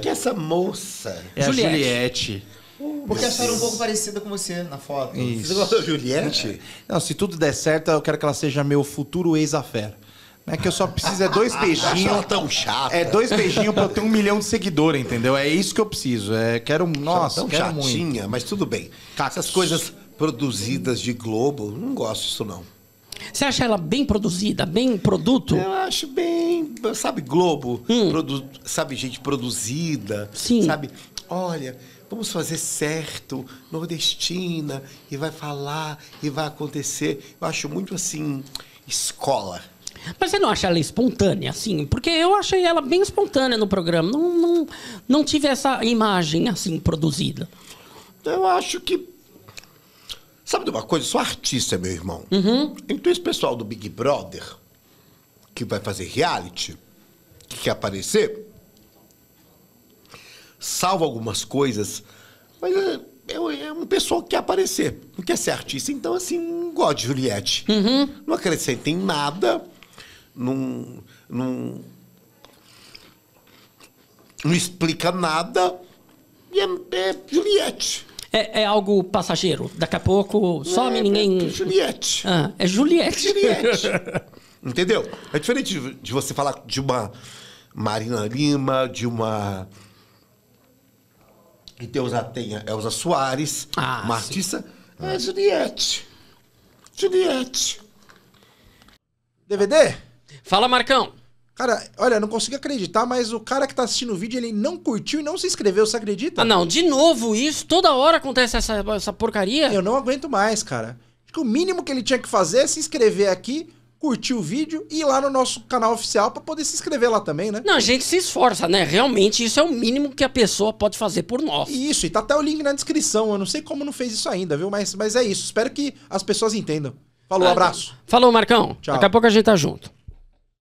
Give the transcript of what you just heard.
Que essa moça. É Juliette. a Juliette. Porque acharam um pouco parecida com você na foto. Isso. Você gosta da Juliette? Não, se tudo der certo, eu quero que ela seja meu futuro ex-affair. Não é que eu só preciso é dois ela beijinhos. tão chata. É dois beijinhos pra eu ter um milhão de seguidores, entendeu? É isso que eu preciso. É, quero, nossa, tão quero muito. chatinha, mas tudo bem. Essas coisas produzidas de Globo, não gosto disso não. Você acha ela bem produzida, bem produto? Eu acho bem, sabe, Globo, produ- sabe, gente produzida, Sim. sabe? Olha, vamos fazer certo, nordestina, e vai falar, e vai acontecer. Eu acho muito assim, escola. Mas você não acha ela espontânea, assim? Porque eu achei ela bem espontânea no programa. Não, não, não tive essa imagem, assim, produzida. Eu acho que. Sabe de uma coisa? Eu sou artista, meu irmão. Então, esse pessoal do Big Brother, que vai fazer reality, que quer aparecer, salva algumas coisas, mas é, é- é um pessoal que quer aparecer, não quer ser artista. Então, assim, não gosta de Juliette. Não acrescenta em nada, não, não, não explica nada, e é, é Juliette. É, é algo passageiro. Daqui a pouco some É, ninguém. é Juliette. Ah, é Juliette. Juliette. Entendeu? É diferente de, de você falar de uma Marina Lima, de uma. E Deus a tenha Elza Soares, Ah, uma sim. artista. É Juliette. Juliette. DVD? Fala, Marcão. Cara, olha, não consigo acreditar, mas o cara que tá assistindo o vídeo, ele não curtiu e não se inscreveu, você acredita? Ah, não, de novo isso? Toda hora acontece essa, essa porcaria? Eu não aguento mais, cara. Acho que o mínimo que ele tinha que fazer é se inscrever aqui, curtir o vídeo e ir lá no nosso canal oficial pra poder se inscrever lá também, né? Não, a gente se esforça, né? Realmente, isso é o mínimo que a pessoa pode fazer por nós. Isso, e tá até o link na descrição. Eu não sei como não fez isso ainda, viu? Mas, mas é isso. Espero que as pessoas entendam. Falou, Ah, abraço. Falou, Marcão. Tchau. Daqui a pouco a gente tá junto.